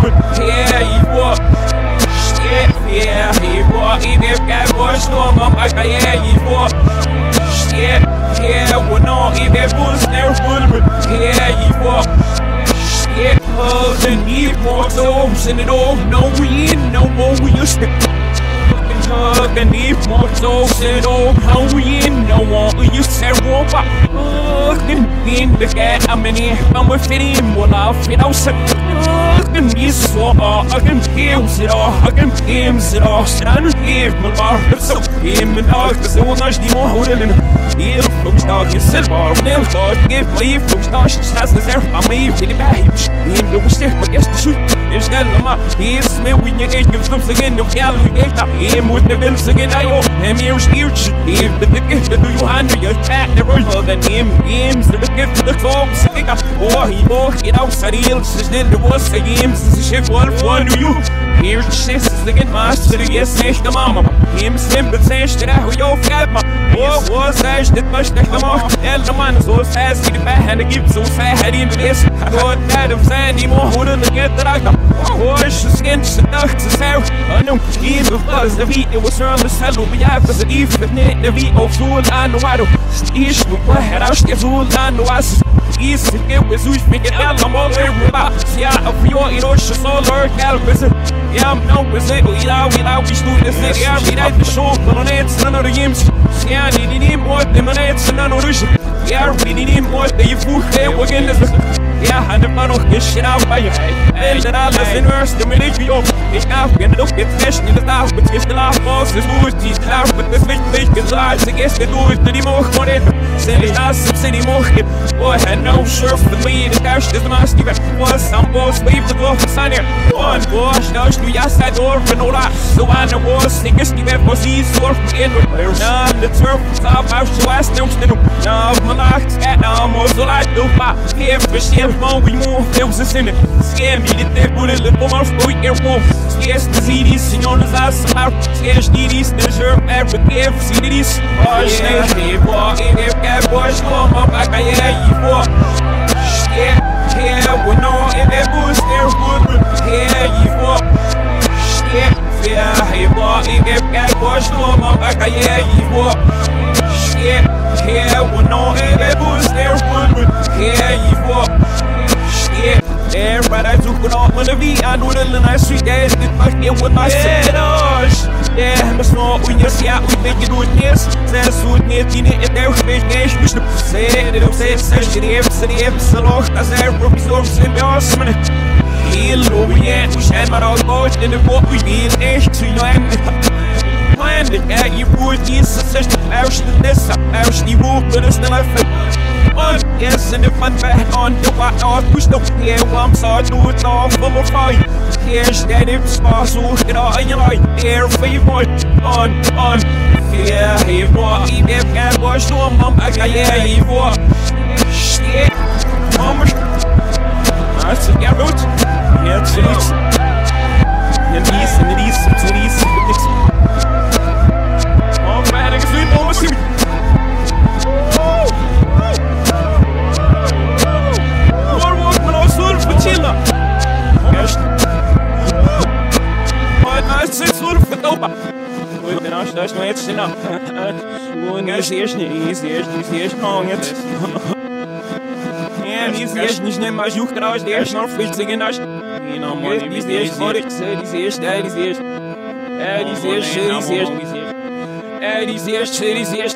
Yeah, you are. Shit, yeah, you are. Even if I was storm, I'm like, yeah, you are. Shit, yeah, well, no, even if I was there, would, yeah, you are. Shit, cause the need more souls in it all. No, we ain't no more, we used to. Fucking hug, the need more souls in it all one, we used to roll back Fucking in the cat, I'm in here, I'm with it in, well, I'll fit out Fucking is so fucking kills it all, fucking kills it all Sen give me bar, så give me dog, så nars de må holde den Heel flugstag is silver, nil stars, give me flugstag, that's the there, I'm me, really bad, in the stick, but yes, the shoot, is that lama, is me when you get your stuff again, no calorie, get up, him with the bills again, I owe him here, huge, if the gift, do you handle your fat, the roll of the name, games, the gift, the folks, oh, he walk it out, Saril, says that there was a games, is shit, what for you? The shit, the get master, yes, echt the mama, him simple, says that I will your fat, oh, was I, that much, that come on, and the man, so fast, the back, and the gift, so sad, in this, God, that of Sandy, more, who didn't get that I got, oh, it's the skin, the duck, the hair, I know, even was the beat, it was from the saddle, we have the eve, the net, the beat, of fool, and the waddle, ish, what had I, still, and the was, isso que eu Jesus me que ela morre ruba se a fio e roxo só lor quero pensar yeah não pensei o ira o ira o bicho desse yeah ira de show não é isso não é games se a ni morte não é isso não é yeah ni ni morte e fuhe o que eles yeah and the man noch geschit auf bei el der alles in worst the minute we up ich darf gerne doch get fest in der Tag mit ist la boss ist gut die klar mit das nicht nicht gesagt sie gestern durch die moch von it sind ich das sind die moch boy had no surf the lead the dash is must give was some boss leave the door sign here one boss das du ja seit von oder so an der was ich ist die wer was sie surf in na the surf top aus zu last no na man nacht at na mo so like do pa here for shit phone we move films is in it scam me the bullet the bomb for your move Yes, the CDs, senhoras a samar Yes, DDs, the shirt, every give CDs Oh, yeah, walk in if that boy slow up I yeah, you walk. Yeah, yeah, we know if that boost there would Yeah, you walk. Yeah, yeah, he walk in if that boy slow up I yeah, you right? I the V. I know the little nice sweet days. Get back here with my sedos. Yeah, mas não conhecia o bem do nisso. Zé sud ne tine e der fez nes mis no ser. Eu sei se escreve, se deve se logo tá zero professor se me osmane. Heel lo yeah, we shed maar al boos in de pot we feel echt zu lang. Man, de kijk je voert die is zes de paus de nessa, paus die woe, but is snel even. On Yes, and if I'm back on the white off Push the here I'm sorry to it all full of fire Here's that it's possible on your light There favorite On, on Yeah, he boy. Cat wash to him I'm back Yeah, he boy. Shit. Mama. That's it, yeah, root Yeah, it's it And these, and these, and and zina. Nie zjesz, nie zjesz, nie zjesz, no nie. Nie, nie zjesz, nic nie masz, juch trasz, zjesz, no frysz, zyginasz. Nie no, moli, nie zjesz, moli, nie zjesz, nie zjesz. Ej, nie zjesz, nie zjesz. Ej, nie zjesz, nie zjesz.